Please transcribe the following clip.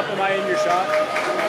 up? Am I in your shop?